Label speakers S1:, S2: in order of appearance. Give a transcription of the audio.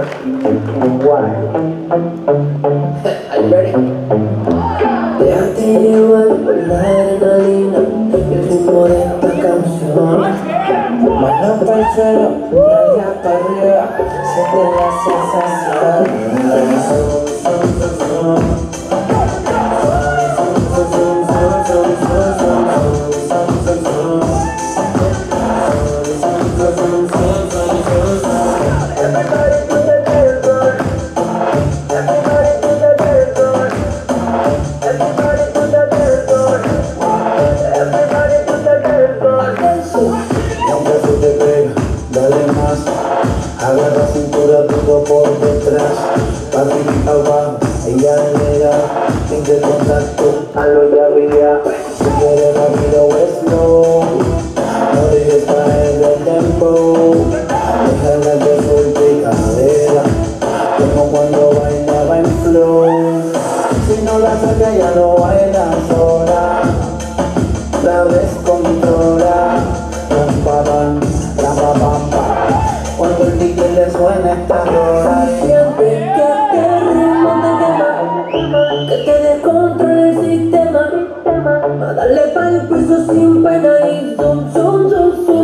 S1: Thank
S2: Are you ready?
S3: por detrás participaba ella era sin de contacto. A lo ya había si quieres rápido es slow no dejes caer el tempo déjala que suelte cadera como cuando bailaba en flow si no la saca ya no baila sola. La vez
S2: el piso sin pena y Zoom, zoom, zoom, zoom.